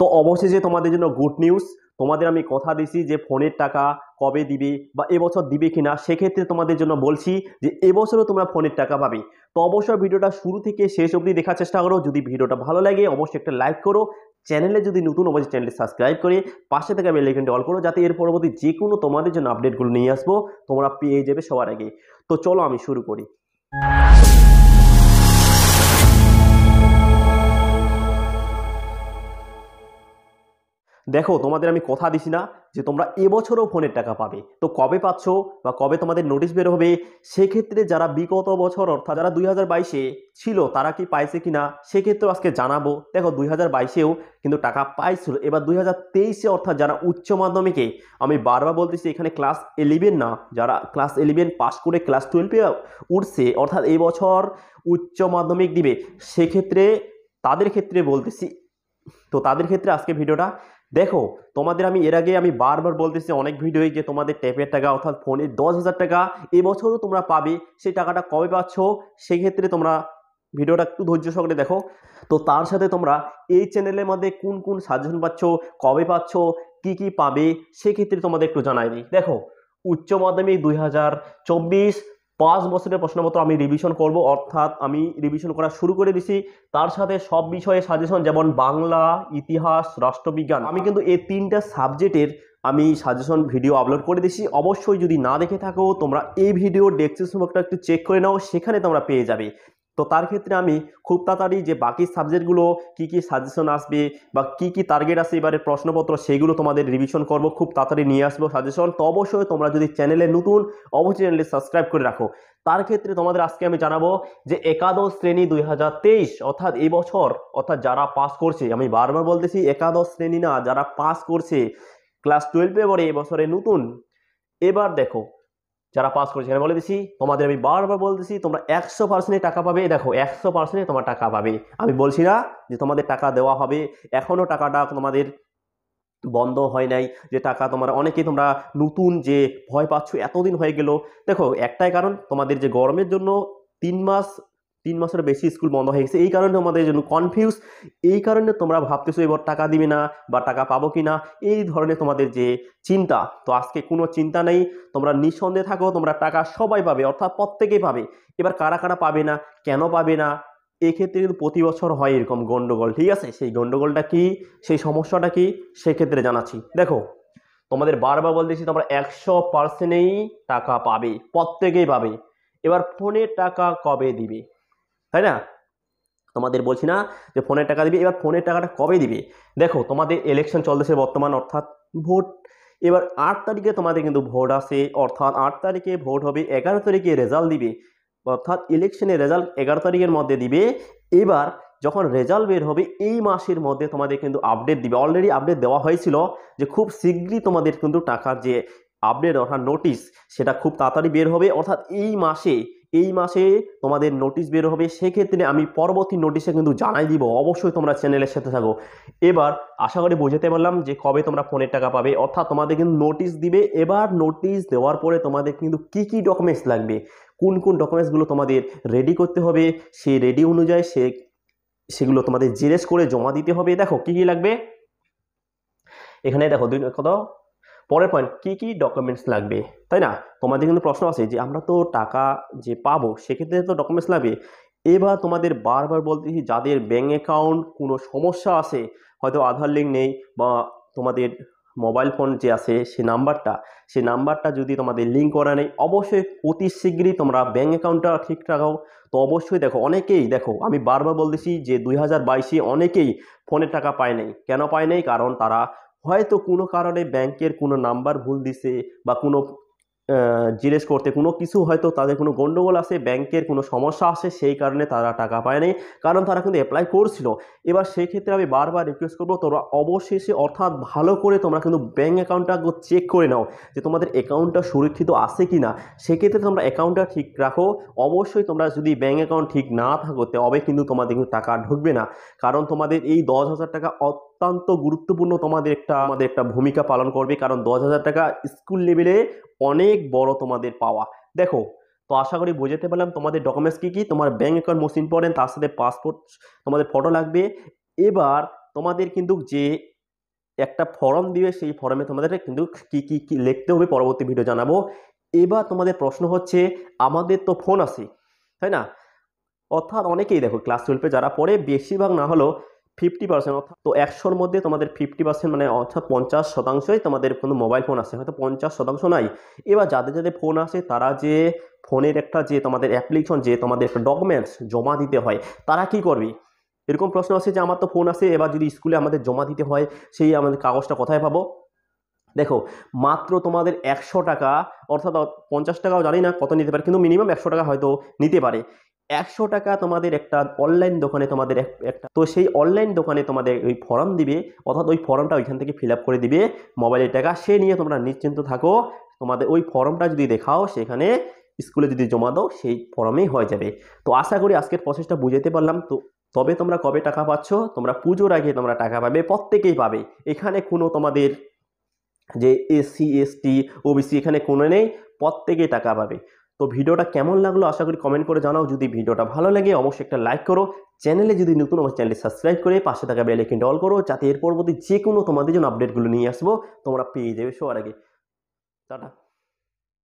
তো অবশেষে তোমাদের জন্য গুড নিউজ তোমাদের আমি কথা দিছি যে ফোনের টাকা কবে দিবে বা এবছর দিবে কি না সেক্ষেত্রে তোমাদের জন্য বলছি যে এবছরও তোমরা ফোনের টাকা পাবে। তো অবশ্যই ভিডিওটা শুরু থেকে শেষ অবধি দেখার চেষ্টা করো। যদি ভিডিওটা ভালো লাগে, অবশ্যই একটা লাইক করো। চ্যানেলে যদি নতুন, অবশ্যই চ্যানেলটি সাবস্ক্রাইব করে পাশে থাকা বেল আইকনটি অল করো, যাতে এর পরবর্তী যে কোনো তোমাদের জন্য আপডেটগুলো নিয়ে আসব। তোমরা পেয়ে যাবে সবার আগে। তো চলো আমি শুরু করি। দেখো, তোমাদের আমি কথা দিছি না যে তোমরা এবছরও ফোনের টাকা পাবে। তো কবে পাচ্ছ বা কবে তোমাদের নোটিশ বের হবে, সেক্ষেত্রে যারা বিগত বছর, অর্থাৎ যারা দুই হাজার বাইশে ছিল, তারা কি পাইছে কি না সেক্ষেত্রেও আজকে জানাব। দেখো, দুই হাজার বাইশেও কিন্তু টাকা পাইছিল। এবার দুই হাজার তেইশে, অর্থাৎ যারা উচ্চ মাধ্যমিকে, আমি বারবার বলতেছি, এখানে ক্লাস ইলেভেন না, যারা ক্লাস ইলেভেন পাস করে ক্লাস টুয়েলভে উঠছে, অর্থাৎ এই বছর উচ্চ মাধ্যমিক দিবে, সেক্ষেত্রে, তাদের ক্ষেত্রে বলতেছি, তো তাদের ক্ষেত্রে আজকে ভিডিওটা দেখো, তোমাদের আমি এর আগে আমি বারবার বলতেছি, অনেক ভিডিওই যে তোমাদের ট্যাপের টাকা অর্থাৎ ফোনে দশ হাজার টাকা এবছরও তোমরা পাবে, সেই টাকাটা কবে পাচ্ছ, সেই ক্ষেত্রে তোমরা ভিডিওটা একটু ধৈর্য সহকারে দেখো। তো তার সাথে তোমরা এই চ্যানেলের মধ্যে কোন কোন সাজেশন পাচ্ছ, কবে পাচ্ছ, কি কি পাবে সেক্ষেত্রে তোমাদের একটু জানাই দিই। দেখো, উচ্চ মাধ্যমিক দুই হাজার চব্বিশ পাঁচ বছরের প্রশ্নপত্র আমি রিভিশন করব, অর্থাৎ আমি রিভিশন করা শুরু করে দিছি। তার সাথে সব বিষয়ে সাজেশন যেমন বাংলা, ইতিহাস, রাষ্ট্রবিজ্ঞান, আমি কিন্তু এই তিনটা সাবজেক্টের আমি সাজেশন ভিডিও আপলোড করে দিছি। অবশ্যই যদি না দেখে থাকো, তোমরা এই ভিডিও ডেসক্রিপশন বক্সটা একটু চেক করে নাও, সেখানে তোমরা পেয়ে যাবে। তো তার ক্ষেত্রে আমি খুব তাড়াতাড়ি যে বাকি সাবজেক্টগুলো কি কি সাজেশন আসবে বা কি কি টার্গেট আছে এবারে প্রশ্নপত্র, সেগুলো তোমাদের রিভিশন করব, খুব তাড়াতাড়ি নিয়ে আসব সাজেশন তো অবশ্যই তোমরা যদি চ্যানেলে নতুন, অবশ্যই চ্যানেলে সাবস্ক্রাইব করে রাখো। তার ক্ষেত্রে তোমাদের আজকে আমি জানাব যে একাদশ শ্রেণি দুই হাজার তেইশ, অর্থাৎ এই বছর, অর্থাৎ যারা পাস করছে, আমি বারবার বলতেছি একাদশ শ্রেণি না, যারা পাস করছে ক্লাস টুয়েলভে পরে এবছরে নতুন, এবার দেখো যারা পাস করেছে, এখানে বলে দিছি, তোমাদের আমি বারবার বলতেছি, তোমরা একশো পার্সেন্টে টাকা পাবে। দেখো, একশো পার্সেন্টে তোমার টাকা পাবে। আমি বলছি না যে তোমাদের টাকা দেওয়া হবে। এখনও টাকাটা তোমাদের বন্ধ হয় নাই। যে টাকা তোমার অনেকেই তোমরা নতুন যে ভয় পাচ্ছ, এতদিন হয়ে গেল। দেখো, একটাই কারণ, তোমাদের যে গরমের জন্য তিন মাস তিন মাসের বেশি স্কুল বন্ধ হয়ে গেছে। এই কারণে তোমাদের জন্য কনফিউজ এই কারণে তোমরা ভাবতেছো এবার টাকা দিবে না বা টাকা পাবো কি না এই ধরনের তোমাদের যে চিন্তা। তো আজকে কোনো চিন্তা নেই। তোমরা নিঃসন্দেহে থাকো, তোমরা টাকা সবাই পাবে, অর্থাৎ প্রত্যেকেই পাবে। এবার কারা কারা পাবে না, কেন পাবে না? এক্ষেত্রে কিন্তু প্রতি বছর হয় এরকম গন্ডগোল, ঠিক আছে? সেই গন্ডগোলটা কি? সেই সমস্যাটা কি? সেক্ষেত্রে জানাচ্ছি। দেখো, তোমাদের বারবার বলতেছি, তোমরা একশো পার্সেন্টেই টাকা পাবে, প্রত্যেকেই পাবে। এবার ফোনের টাকা কবে দিবে? তাই না? তোমাদের বলছি না যে ফোনের টাকা দিবে, এবার ফোনের টাকাটা কবে দিবে? দেখো, তোমাদের ইলেকশন চলতেছে বর্তমান, অর্থাৎ ভোট, এবার আট তারিখে তোমাদের কিন্তু ভোট আসে, অর্থাৎ আট তারিখে ভোট হবে, এগারো তারিখে রেজাল্ট দিবে, অর্থাৎ ইলেকশনের রেজাল্ট এগারো তারিখের মধ্যে দিবে, এবার যখন রেজাল্ট বের হবে, এই মাসের মধ্যে তোমাদের কিন্তু আপডেট দিবে। অলরেডি আপডেট দেওয়া হয়েছিল যে খুব শীঘ্রই তোমাদের কিন্তু টাকার যে আপডেট অর্থাৎ নোটিশ সেটা খুব তাড়াতাড়ি বের হবে, অর্থাৎ এই মাসে এই মাসে তোমাদের নোটিশ বের হবে, সেক্ষেত্রে আমি পরবর্তী নোটিশে কিন্তু জানাই দিব। অবশ্যই তোমরা চ্যানেলের সাথে থাকো। এবার আশা করি বুঝতে পারলাম যে কবে তোমরা ফোনের টাকা পাবে। অর্থাৎ তোমাদের কিন্তু নোটিশ দিবে। এবার নোটিশ দেওয়ার পরে তোমাদের কিন্তু কি কি ডকুমেন্টস লাগবে? কোন কোন ডকুমেন্টসগুলো তোমাদের রেডি করতে হবে? সেই রেডি অনুযায়ী সে, সেগুলো তোমাদের জিরেস করে জমা দিতে হবে। দেখো কি কি লাগবে? এখানে দেখো দুই, কত? পরের পয়েন্ট কী কী ডকুমেন্টস লাগবে? তাই না? তোমাদের কিন্তু প্রশ্ন আছে যে আমরা তো টাকা যে পাবো, সেক্ষেত্রে তো ডকুমেন্টস লাগবে। এবার তোমাদের বারবার বলতেছি যাদের ব্যাঙ্ক অ্যাকাউন্ট কোনো সমস্যা আছে, হয়তো আধার লিঙ্ক নেই বা তোমাদের মোবাইল ফোন যে আছে, সে নাম্বারটা সে নাম্বারটা যদি তোমাদের লিঙ্ক করা নেই, অবশ্যই অতি শীঘ্রই তোমরা ব্যাঙ্ক অ্যাকাউন্টটা ঠিক রাখো তো অবশ্যই দেখো, অনেকেই দেখো, আমি বারবার বলতেছি যে দুই হাজার বাইশে অনেকেই ফোনের টাকা পায় নাই। কেন পায় নাই? কারণ তারা হয়তো কোনো কারণে ব্যাংকের কোনো নাম্বার ভুল দিছে বা কোনো জিজ্ঞেস করতে কোনো কিছু হয়তো তাদের কোনো গণ্ডগোল আছে, ব্যাংকের কোনো সমস্যা আছে, সেই কারণে তারা টাকা পায়নি কারণ তারা কিন্তু অ্যাপ্লাই করছিল। এবার সেই ক্ষেত্রে আমি বারবার রিকোয়েস্ট করব, তোমরা অবশেষে অর্থাৎ ভালো করে তোমরা কিন্তু ব্যাঙ্ক অ্যাকাউন্টটা চেক করে নাও যে তোমাদের অ্যাকাউন্টটা সুরক্ষিত আছে কি না সেক্ষেত্রে তোমরা অ্যাকাউন্টটা ঠিক রাখো। অবশ্যই তোমরা যদি ব্যাঙ্ক অ্যাকাউন্ট ঠিক না থাকো, তবে কিন্তু তোমাদের কিন্তু টাকা ঢুকবে না। কারণ তোমাদের এই দশ হাজার টাকা অত্যন্ত গুরুত্বপূর্ণ তোমাদের একটা আমাদের একটা ভূমিকা পালন করবে। কারণ দশ হাজার টাকা স্কুল লেভেলে অনেক বড় তোমাদের পাওয়া। দেখো, তো আশা করি বোঝাতে পারলাম তোমাদের ডকুমেন্টস কী কী, তোমার ব্যাঙ্ক অ্যাকাউন্ট মোস্ট ইম্পর্টেন্ট তার সাথে পাসপোর্ট তোমাদের ফটো লাগবে। এবার তোমাদের কিন্তু যে একটা ফর্ম দিবে, সেই ফর্মে তোমাদের কিন্তু কি কি, কী লিখতে হবে পরবর্তী ভিডিও জানাব। এবার তোমাদের প্রশ্ন হচ্ছে, আমাদের তো ফোন আছে, তাই না? অর্থাৎ অনেকেই দেখো ক্লাস টুয়েলভে যারা পড়ে, বেশিরভাগ না হলেও ফিফটি পার্সেন্ট অর্থাৎ তো একশোর মধ্যে তোমাদের ফিফটি পার্সেন্ট মানে অর্থাৎ পঞ্চাশ শতাংশই তোমাদের কোনো মোবাইল ফোন আছে হয়তো পঞ্চাশ শতাংশ নাই। এবার যাদের যাদের ফোন আছে তারা যে ফোনের একটা যে তোমাদের অ্যাপ্লিকেশন যে তোমাদের একটা ডকুমেন্টস জমা দিতে হয়, তারা কি করবে? এরকম প্রশ্ন আছে যে, আমার তো ফোন আছে এবার যদি স্কুলে আমাদের জমা দিতে হয়, সেই আমাদের কাগজটা কোথায় পাবো? দেখো, মাত্র তোমাদের একশো টাকা, অর্থাৎ পঞ্চাশ টাকাও জানি না কত নিতে পারে, কিন্তু মিনিমাম একশো টাকা হয়তো নিতে পারে। একশো টাকা তোমাদের একটা অনলাইন দোকানে তোমাদের এক- একটা, তো সেই অনলাইন দোকানে তোমাদের ওই ফর্ম দিবে, অর্থাৎ ওই ফর্মটা ওইখান থেকে ফিল করে দিবে মোবাইলের টাকা, সে নিয়ে তোমরা নিশ্চিন্ত থাকো, তোমাদের ওই ফর্মটা যদি দেখাও, সেখানে স্কুলে যদি জমা দাও, সেই ফর্মেই হয়ে যাবে। তো আশা করি আজকের প্রসেসটা বুঝাতে পারলাম। তো তবে তোমরা কবে টাকা পাচ্ছ? তোমরা পুজোর আগে তোমরা টাকা পাবে, প্রত্যেকেই পাবে। এখানে কোনো তোমাদের যে এসসি এসটি ওবিসি এখানে কোনো নেই, প্রত্যেকেই টাকা পাবে। তো ভিডিওটা কেমন লাগল আশা করি কমেন্ট করে জানাও। যদি ভিডিওটা ভালো লাগে, অবশ্যই একটা লাইক করো। চ্যানেলে যদি নতুন আমার চ্যানেলে সাবস্ক্রাইব করে পাশে থাকা বেল আইকনটা অল করো, যাতে এর পরবর্তী যে কোনো তোমাদের জন্য আপডেটগুলো নিয়ে আসব। তোমরা পেয়ে যাবে সবার আগে। টাটা।